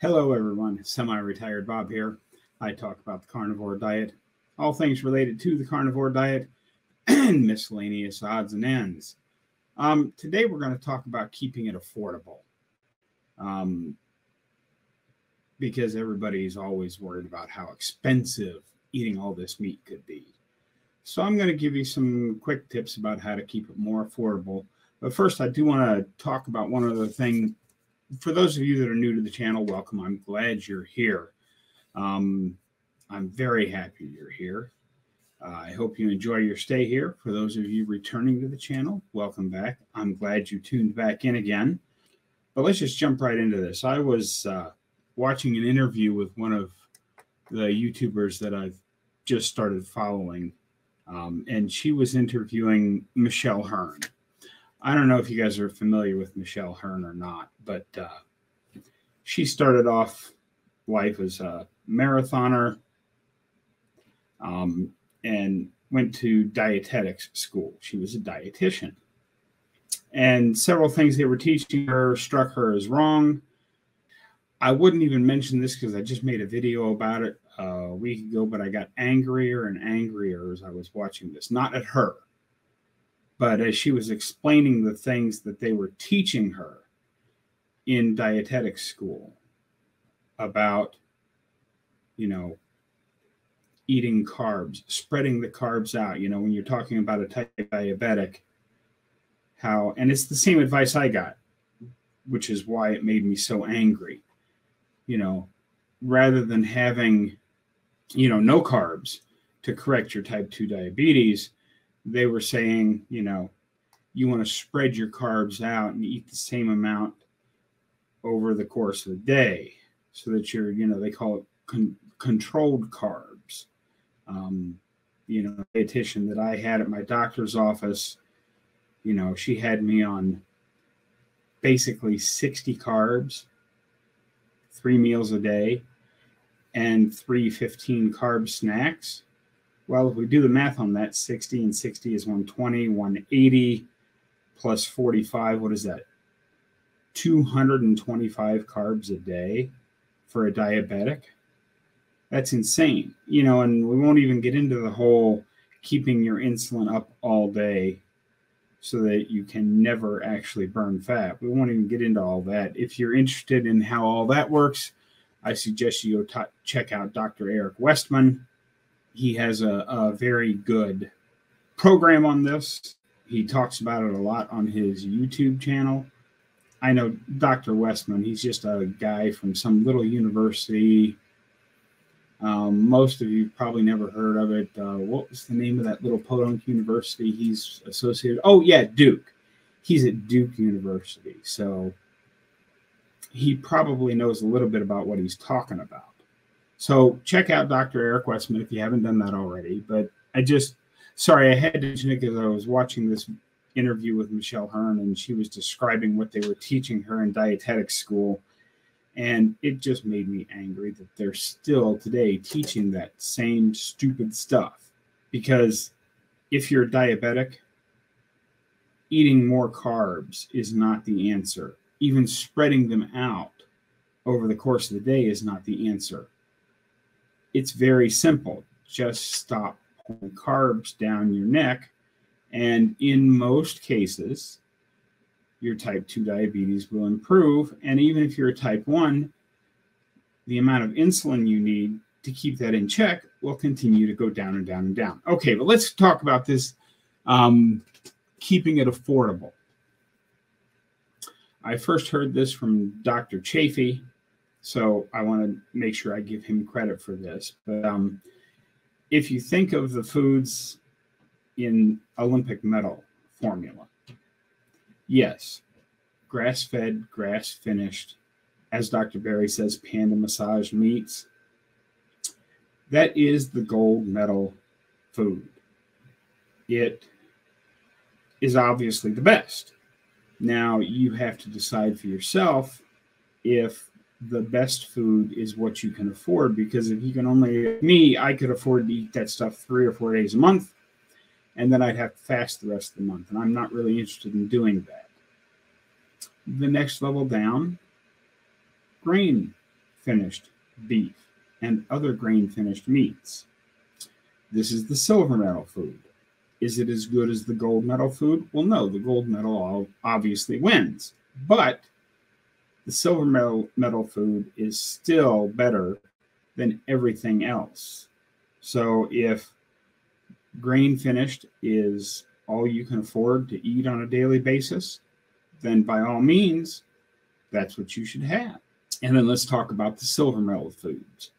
Hello, everyone. Semi retired Bob here. I talk about the carnivore diet, all things related to the carnivore diet, and miscellaneous odds and ends. Um, today, we're going to talk about keeping it affordable um, because everybody's always worried about how expensive eating all this meat could be. So, I'm going to give you some quick tips about how to keep it more affordable. But first, I do want to talk about one other thing for those of you that are new to the channel, welcome. I'm glad you're here. Um, I'm very happy you're here. Uh, I hope you enjoy your stay here. For those of you returning to the channel, welcome back. I'm glad you tuned back in again. But let's just jump right into this. I was uh, watching an interview with one of the YouTubers that I've just started following, um, and she was interviewing Michelle Hurn. I don't know if you guys are familiar with Michelle Hurn or not, but uh, she started off life as a marathoner um, and went to dietetics school. She was a dietitian. And several things they were teaching her struck her as wrong. I wouldn't even mention this because I just made a video about it a week ago, but I got angrier and angrier as I was watching this. Not at her, but as she was explaining the things that they were teaching her in dietetics school about, you know, eating carbs, spreading the carbs out, you know, when you're talking about a type diabetic, how, and it's the same advice I got, which is why it made me so angry, you know, rather than having, you know, no carbs to correct your type 2 diabetes they were saying, you know, you want to spread your carbs out and eat the same amount over the course of the day so that you're, you know, they call it con- controlled carbs. Um, you know, dietitian that I had at my doctor's office, you know, she had me on basically 60 carbs, three meals a day, and three 15 carb snacks well, if we do the math on that, 60 and 60 is 120, 180 plus 45, what is that? 225 carbs a day for a diabetic. That's insane. You know, and we won't even get into the whole keeping your insulin up all day so that you can never actually burn fat. We won't even get into all that. If you're interested in how all that works, I suggest you go check out Dr. Eric Westman he has a, a very good program on this. He talks about it a lot on his YouTube channel. I know Dr. Westman, he's just a guy from some little university. Um, most of you probably never heard of it. Uh, what was the name of that little podunk university he's associated? Oh, yeah, Duke. He's at Duke University. So he probably knows a little bit about what he's talking about. So check out Dr. Eric Westman if you haven't done that already. But I just, sorry, I had to because I was watching this interview with Michelle Hurn and she was describing what they were teaching her in dietetic school. And it just made me angry that they're still today teaching that same stupid stuff. Because if you're diabetic, eating more carbs is not the answer. Even spreading them out over the course of the day is not the answer it's very simple. Just stop carbs down your neck. And in most cases, your type 2 diabetes will improve. And even if you're a type 1, the amount of insulin you need to keep that in check will continue to go down and down and down. Okay, but let's talk about this um, keeping it affordable. I first heard this from Dr. Chaffee, so I want to make sure I give him credit for this. But um, if you think of the foods in Olympic medal formula, yes, grass fed, grass finished, as Dr. Berry says, panda massage meats. That is the gold medal food. It is obviously the best. Now you have to decide for yourself if the best food is what you can afford because if you can only me i could afford to eat that stuff three or four days a month and then i'd have to fast the rest of the month and i'm not really interested in doing that the next level down grain finished beef and other grain finished meats. This is the silver medal food. Is it as good as the gold medal food? Well, no, the gold medal obviously wins, but the silver medal, medal food is still better than everything else. So if grain finished is all you can afford to eat on a daily basis, then by all means, that's what you should have. And then let's talk about the silver medal foods.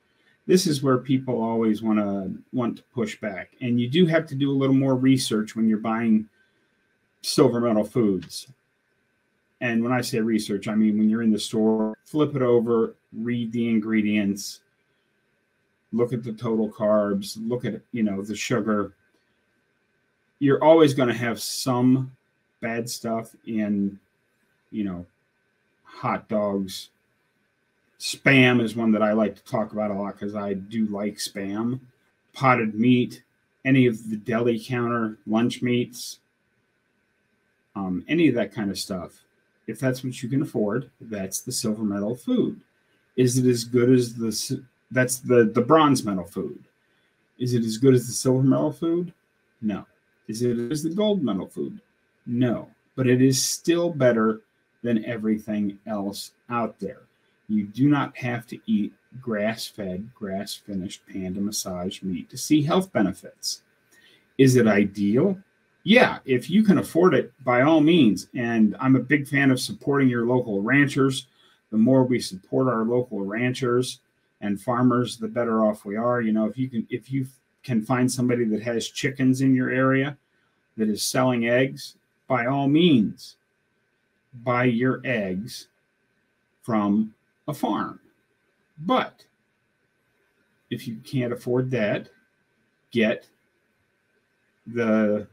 This is where people always want to want to push back, and you do have to do a little more research when you're buying silver medal foods. And when I say research, I mean when you're in the store, flip it over, read the ingredients, look at the total carbs, look at you know the sugar. You're always going to have some bad stuff in, you know, hot dogs. Spam is one that I like to talk about a lot because I do like spam. Potted meat, any of the deli counter lunch meats, um, any of that kind of stuff. If that's what you can afford, that's the silver medal food. Is it as good as the that's the the bronze medal food? Is it as good as the silver medal food? No. Is it as the gold medal food? No. But it is still better than everything else out there. You do not have to eat grass fed, grass finished panda massage meat to see health benefits. Is it ideal? Yeah, if you can afford it, by all means. And I'm a big fan of supporting your local ranchers. The more we support our local ranchers and farmers, the better off we are. You know, if you can, if you can find somebody that has chickens in your area that is selling eggs, by all means, buy your eggs from a farm. But if you can't afford that, get the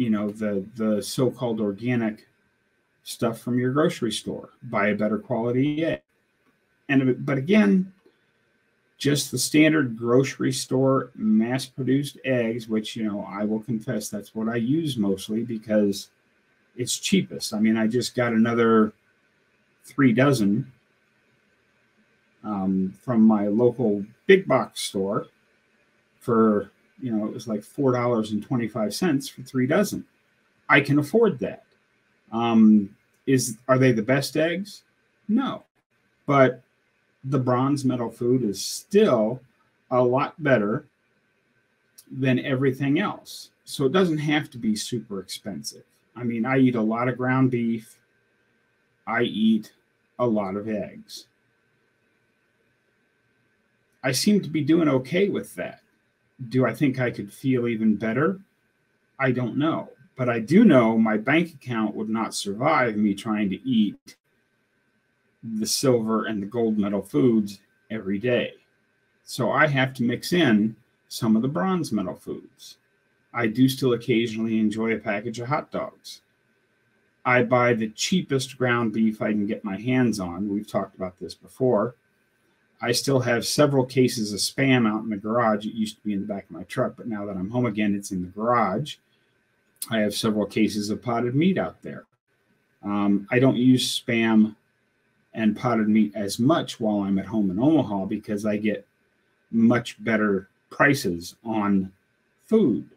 you know the the so-called organic stuff from your grocery store. Buy a better quality egg. And but again, just the standard grocery store mass-produced eggs, which you know I will confess that's what I use mostly because it's cheapest. I mean, I just got another three dozen um, from my local big box store for you know it was like four dollars and twenty five cents for three dozen. I can afford that. Um, is are they the best eggs? No, but the bronze medal food is still a lot better than everything else. So it doesn't have to be super expensive. I mean, I eat a lot of ground beef. I eat a lot of eggs. I seem to be doing okay with that. Do I think I could feel even better? I don't know. But I do know my bank account would not survive me trying to eat the silver and the gold medal foods every day. So I have to mix in some of the bronze medal foods. I do still occasionally enjoy a package of hot dogs. I buy the cheapest ground beef I can get my hands on. We've talked about this before. I still have several cases of spam out in the garage. It used to be in the back of my truck, but now that I'm home again, it's in the garage. I have several cases of potted meat out there. Um, I don't use spam and potted meat as much while I'm at home in Omaha because I get much better prices on food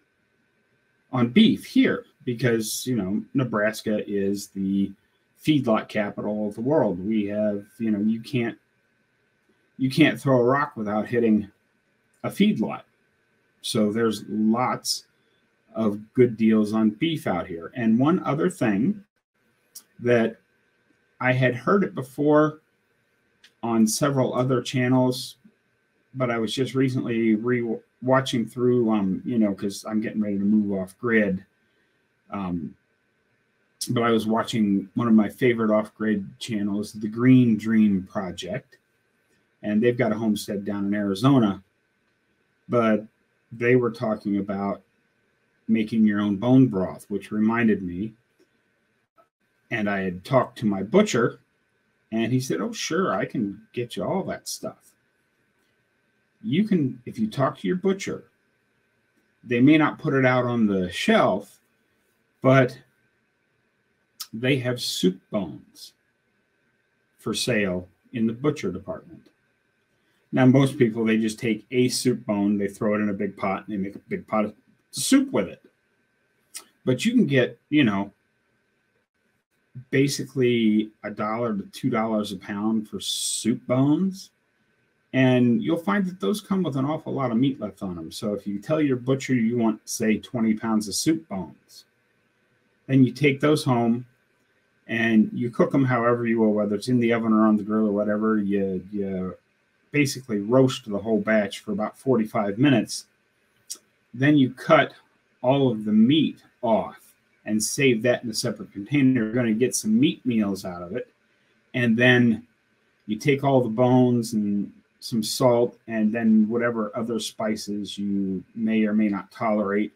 on beef here because you know Nebraska is the feedlot capital of the world. We have you know you can't you can't throw a rock without hitting a feedlot. So there's lots of good deals on beef out here. And one other thing that I had heard it before on several other channels, but I was just recently re watching through, um, you know, because I'm getting ready to move off grid. Um, but I was watching one of my favorite off grid channels, the Green Dream Project, and they've got a homestead down in Arizona. But they were talking about making your own bone broth, which reminded me. And I had talked to my butcher, and he said, Oh, sure, I can get you all that stuff you can, if you talk to your butcher, they may not put it out on the shelf, but they have soup bones for sale in the butcher department. Now, most people, they just take a soup bone, they throw it in a big pot, and they make a big pot of soup with it. But you can get, you know, basically a dollar to two dollars a pound for soup bones. And you'll find that those come with an awful lot of meat left on them. So if you tell your butcher you want, say, 20 pounds of soup bones, then you take those home and you cook them however you will, whether it's in the oven or on the grill or whatever. You you basically roast the whole batch for about 45 minutes. Then you cut all of the meat off and save that in a separate container. You're going to get some meat meals out of it. And then you take all the bones and some salt and then whatever other spices you may or may not tolerate.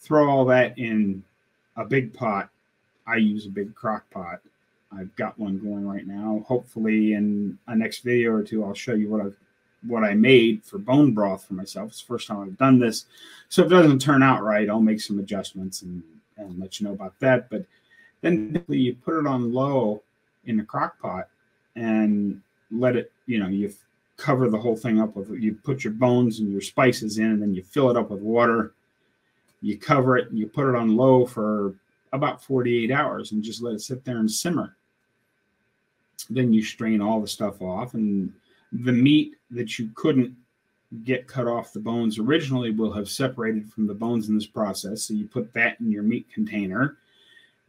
Throw all that in a big pot. I use a big crock pot. I've got one going right now. Hopefully, in a next video or two, I'll show you what I've what I made for bone broth for myself. It's the first time I've done this. So if it doesn't turn out right, I'll make some adjustments and and let you know about that. But then typically you put it on low in the crock pot and let it, you know, you cover the whole thing up with, you put your bones and your spices in, and then you fill it up with water. You cover it and you put it on low for about 48 hours and just let it sit there and simmer. Then you strain all the stuff off, and the meat that you couldn't get cut off the bones originally will have separated from the bones in this process. So you put that in your meat container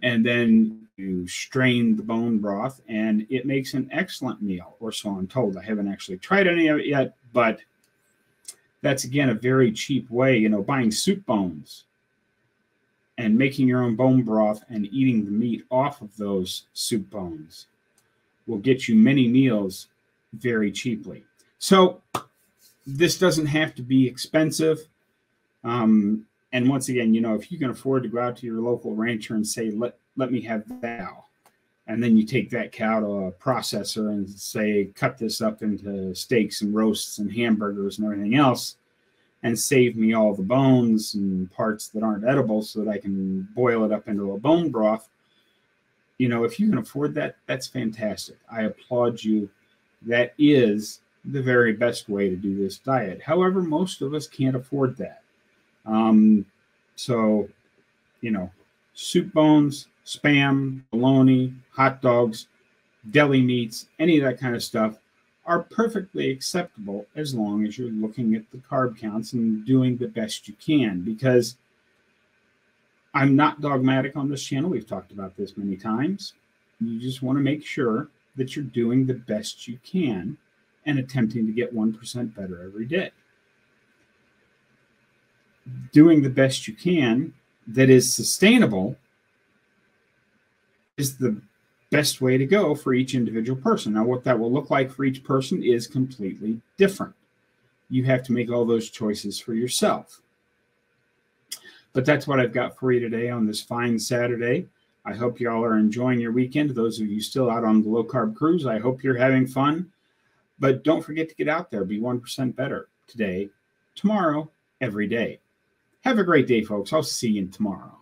and then you strain the bone broth and it makes an excellent meal, or so I'm told. I haven't actually tried any of it yet, but that's again a very cheap way, you know, buying soup bones and making your own bone broth and eating the meat off of those soup bones will get you many meals very cheaply. So this doesn't have to be expensive. Um, and once again, you know, if you can afford to go out to your local rancher and say, let, let me have that and then you take that cow to a processor and say, cut this up into steaks and roasts and hamburgers and everything else, and save me all the bones and parts that aren't edible so that I can boil it up into a bone broth. You know, if you can afford that, that's fantastic. I applaud you. That is the very best way to do this diet. However, most of us can't afford that. Um, so, you know, soup bones, spam, bologna, hot dogs, deli meats, any of that kind of stuff are perfectly acceptable as long as you're looking at the carb counts and doing the best you can. Because I'm not dogmatic on this channel. We've talked about this many times. You just want to make sure that you're doing the best you can and attempting to get 1% better every day. Doing the best you can that is sustainable is the best way to go for each individual person. Now, what that will look like for each person is completely different. You have to make all those choices for yourself. But that's what I've got for you today on this fine Saturday. I hope y'all are enjoying your weekend. Those of you still out on the low carb cruise, I hope you're having fun. But don't forget to get out there, be 1% better today, tomorrow, every day. Have a great day, folks. I'll see you tomorrow.